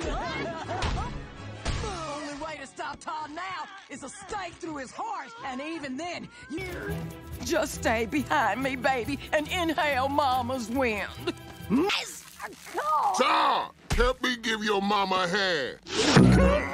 The only way to stop Todd now is a stake through his heart. And even then, you just stay behind me, baby, and inhale Mama's wind. Mr. Todd, help me give your mama a hand.